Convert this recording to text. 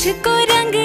मुझको रंग